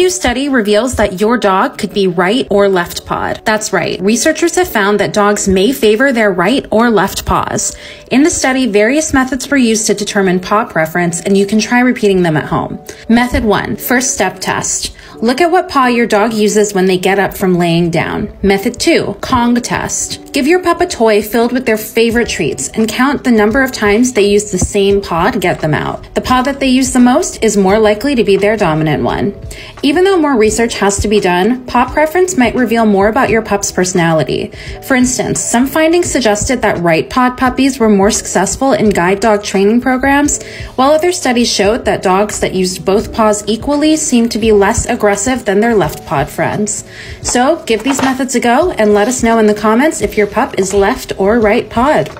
new study reveals that your dog could be right or left pawed. That's right. Researchers have found that dogs may favor their right or left paws. In the study, various methods were used to determine paw preference, and you can try repeating them at home. Method 1 First step test. Look at what paw your dog uses when they get up from laying down. Method 2 Kong test. Give your pup a toy filled with their favorite treats and count the number of times they use the same paw to get them out. The paw that they use the most is more likely to be their dominant one. Even though more research has to be done, paw preference might reveal more about your pup's personality. For instance, some findings suggested that right pawed puppies were more successful in guide dog training programs, while other studies showed that dogs that used both paws equally seemed to be less aggressive than their left pawed friends. So give these methods a go and let us know in the comments if your pup is left or right pawed.